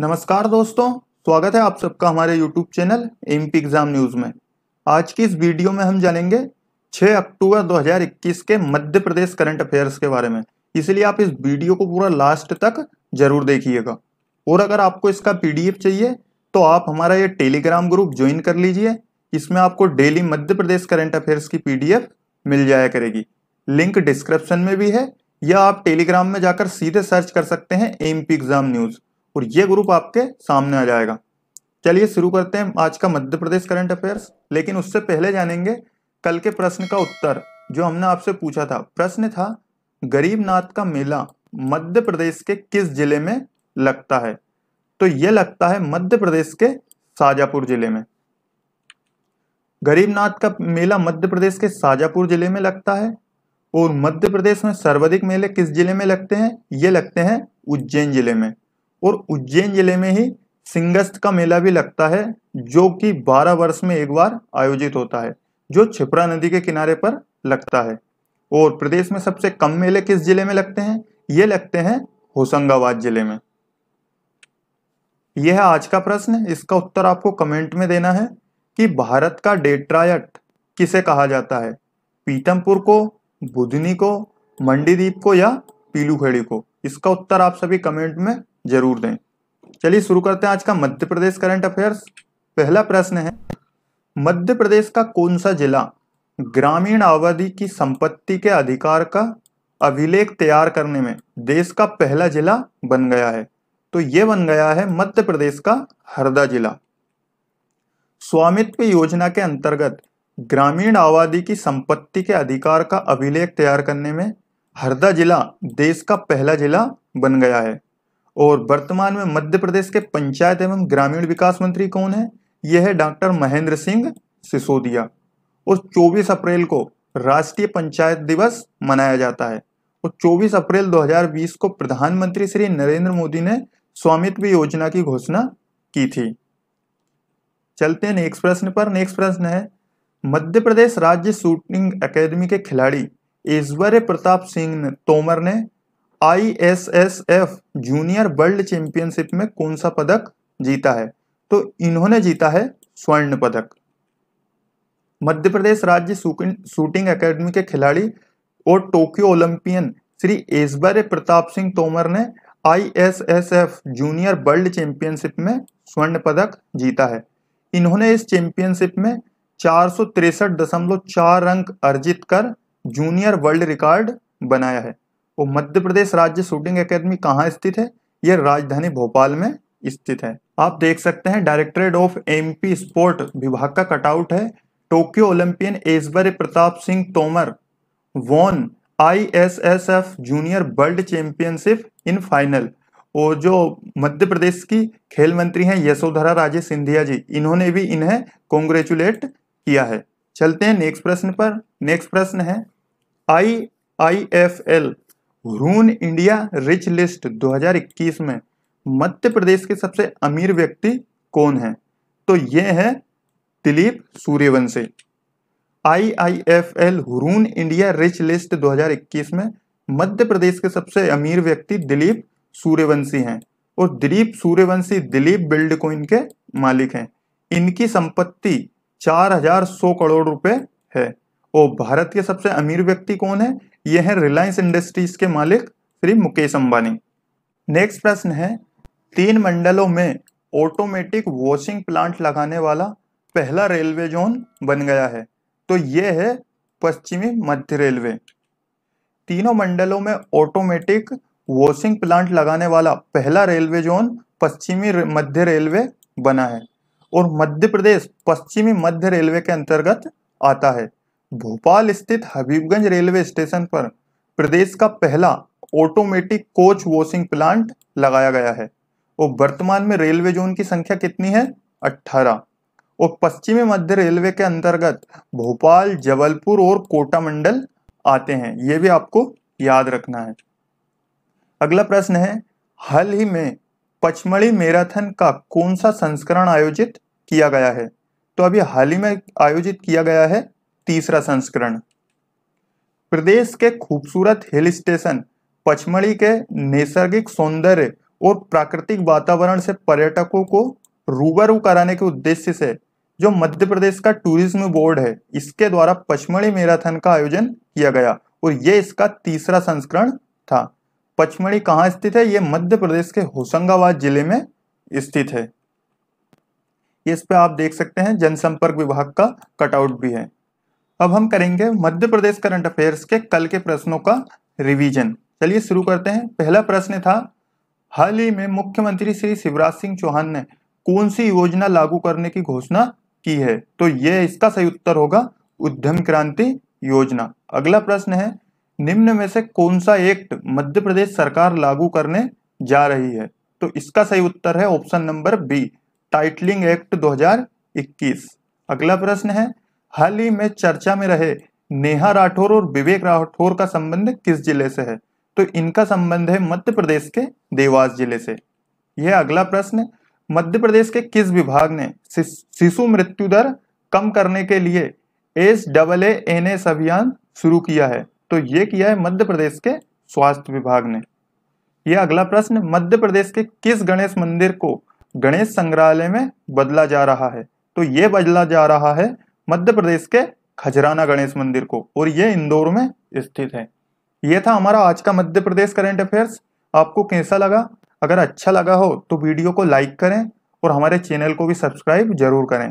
नमस्कार दोस्तों, स्वागत है आप सबका हमारे YouTube channel M P exam news में। आज की इस वीडियो में हम जानेंगे 6 अक्टूबर 2021 के मध्य प्रदेश करंट अफेयर्स के बारे में। इसलिए आप इस वीडियो को पूरा लास्ट तक ज़रूर देखिएगा। और अगर आपको इसका पीडीएफ चाहिए तो आप हमारा ये टेलीग्राम ग्रुप ज्वाइन कर लीजिए इसमें आपको daily Madhya Pradesh current affairs की पीडीएफ मिल जाया करेगी। लिंक डिस्क्रिप्शन में भी है, या आप टेलीग्राम में जाकर सीधे सर्च कर सकते हैं एम एग्ज़ाम न्यूज़। और ये ग्रुप आपके सामने आ जाएगा। चलिए शुरू करते हैं आज का मध्य प्रदेश करंट अफेयर्स लेकिन उससे पहले जानेंगे कल के प्रश्न का उत्तर, जो हमने आपसे पूछा था। प्रश्न था, गरीबनाथ का मेला मध्य प्रदेश के किस ज़िले में लगता है? तो यह लगता है मध्य प्रदेश के शाजापुर ज़िले में। गरीबनाथ का मेला मध्य प्रदेश के शाजापुर ज़िले में लगता है और मध्य प्रदेश में सर्वाधिक मेले किस ज़िले में लगते हैं? ये लगते हैं उज्जैन ज़िले में। और उज्जैन ज़िले में ही सिंगस्त का मेला भी लगता है, जो कि 12 वर्ष में एक बार आयोजित होता है, जो छिपरा नदी के किनारे पर लगता है। और प्रदेश में सबसे कम मेले किस ज़िले में लगते हैं? ये लगते हैं होशंगाबाद ज़िले में। यह है आज का प्रश्न इसका उत्तर आपको कमेंट में देना है कि भारत का डेट्रायट किसे कहा जाता है? पीतमपुर को, बुधनी को, मंडीदीप को या पीलूखेड़ी को? इसका उत्तर आप सभी कमेंट में ज़रूर दें। चलिए शुरू करते हैं आज का मध्य प्रदेश करंट अफेयर्स पहला प्रश्न है, मध्य प्रदेश का कौन सा जिला ग्रामीण आबादी की संपत्ति के अधिकार का अभिलेख तैयार करने में देश का पहला जिला बन गया है? तो यह बन गया है मध्य प्रदेश का हरदा जिला। स्वामित्व योजना के अंतर्गत ग्रामीण आबादी की संपत्ति के अधिकार का अभिलेख तैयार करने में हरदा जिला देश का पहला जिला बन गया है। और वर्तमान में मध्य प्रदेश के पंचायत एवं ग्रामीण विकास मंत्री कौन है? यह है डॉक्टर महेंद्र सिंह सिसोदिया। और 24 अप्रैल को राष्ट्रीय पंचायत दिवस मनाया जाता है। और 24 अप्रैल 2020 को प्रधानमंत्री श्री नरेंद्र मोदी ने स्वामित्व योजना की घोषणा की थी। चलते हैं नेक्स्ट प्रश्न पर। नेक्स्ट प्रश्न है, मध्य प्रदेश राज्य शूटिंग अकेदमी के खिलाड़ी ऐश्वर्य प्रताप सिंह तोमर ने आईएसएसएफ जूनियर वर्ल्ड चैंपियनशिप में कौन सा पदक जीता है? तो इन्होंने जीता है स्वर्ण पदक। मध्य प्रदेश राज्य शूटिंग एकेडमी के खिलाड़ी और टोक्यो ओलंपियन श्री ऐश्वर्य प्रताप सिंह तोमर ने आईएसएसएफ जूनियर वर्ल्ड चैंपियनशिप में स्वर्ण पदक जीता है। इन्होंने इस चैंपियनशिप में चार अंक अर्जित कर जूनियर वर्ल्ड रिकॉर्ड बनाया है। वो मध्य प्रदेश राज्य शूटिंग एकेडमी कहाँ स्थित है? यह राजधानी भोपाल में स्थित है। आप देख सकते हैं, डायरेक्टरेट ऑफ़ एमपी स्पोर्ट विभाग का कटआउट है। Tokyo Olympian Aishwarya Pratap Singh Tomar won ISSF junior world championship in final और जो मध्य प्रदेश की खेल मंत्री हैं, यशोधरा राजे सिंधिया जी, इन्होंने भी इन्हें कॉन्ग्रेचुलेट किया है। चलते हैं नेक्स्ट प्रश्न पर। नेक्स्ट प्रश्न है I I F L Hurun India rich list 2021 में मध्य प्रदेश के सबसे अमीर व्यक्ति कौन है? तो ये है Dilip Suryavanshi. I I F L Hurun India rich list 2021 में मध्य प्रदेश के सबसे अमीर व्यक्ति दिलीप सूर्यवंशी हैं। और दिलीप सूर्यवंशी दिलीप बिल्ड कोइन के मालिक हैं। इनकी संपत्ति चार हज़ार सौ करोड़ रुपए है। और भारत के सबसे अमीर व्यक्ति कौन है? ये है रिलायंस इंडस्ट्रीज़ के मालिक श्री मुकेश अंबानी। नेक्स्ट प्रश्न है, तीन मंडलों में ऑटोमेटिक वॉशिंग प्लांट लगाने वाला पहला रेलवे जोन बन गया है। तो यह है पश्चिमी मध्य रेलवे तीनों मंडलों में ऑटोमेटिक वॉशिंग प्लांट लगाने वाला पहला रेलवे जोन पश्चिमी मध्य रेलवे बना है। और मध्य प्रदेश पश्चिमी मध्य रेलवे के अंतर्गत आता है। भोपाल स्थित हबीबगंज रेलवे स्टेशन पर प्रदेश का पहला ऑटोमेटिक कोच वॉशिंग प्लांट लगाया गया है। और वर्तमान में रेलवे जोन की संख्या कितनी है? 18 और पश्चिमी मध्य रेलवे के अंतर्गत भोपाल, जबलपुर और कोटा मंडल आते हैं। ये भी आपको याद रखना है। अगला प्रश्न है, हाल ही में पचमढ़ी मैराथन का कौन सा संस्करण आयोजित किया गया है? तो अभी हाल ही में आयोजित किया गया है तीसरा संस्करण। प्रदेश के खूबसूरत हिल स्टेशन, पचमढ़ी के नैसर्गिक सौंदर्य और प्राकृतिक वातावरण से पर्यटकों को रूबरू कराने के उद्देश्य से जो मध्य प्रदेश का टूरिज़्म बोर्ड है, इसके द्वारा पचमढ़ी मैराथन का आयोजन किया गया और ये इसका तीसरा संस्करण था। पचमढ़ी कहाँ स्थित है? ये मध्य प्रदेश के होशंगाबाद ज़िले में स्थित है। इस पे आप देख सकते हैं जनसंपर्क विभाग का कटआउट भी है। अब हम करेंगे मध्य प्रदेश करंट अफेयर्स के कल के प्रश्नों का रिवीजन। चलिए शुरू करते हैं। पहला प्रश्न था, हाल ही में मुख्यमंत्री श्री शिवराज सिंह चौहान ने कौन सी योजना लागू करने की घोषणा की है? तो यह इसका सही उत्तर होगा, उद्यम क्रांति योजना। अगला प्रश्न है, निम्न में से कौन सा एक्ट मध्य प्रदेश सरकार लागू करने जा रही है? तो इसका सही उत्तर है option number B, titling act 2021 अगला प्रश्न है हाल ही में चर्चा में रहे नेहा राठौर और विवेक राठौर का संबंध किस ज़िले से है? तो इनका संबंध है मध्य प्रदेश के देवास ज़िले से। यह अगला प्रश्न, मध्य प्रदेश के किस विभाग ने शिशु मृत्यु दर कम करने के लिए एस डबल एन एस अभियान शुरू किया है? तो ये किया है मध्य प्रदेश के स्वास्थ्य विभाग ने। यह अगला प्रश्न, मध्य प्रदेश के किस गणेश मंदिर को गणेश संग्रहालय में बदला जा रहा है? तो ये बदला जा रहा है मध्य प्रदेश के खजराना गणेश मंदिर को, और ये इंदौर में स्थित है। ये था हमारा आज का मध्य प्रदेश करंट अफेयर्स आपको कैसा लगा? अगर अच्छा लगा हो तो वीडियो को लाइक करें और हमारे चैनल को भी सब्सक्राइब ज़रूर करें।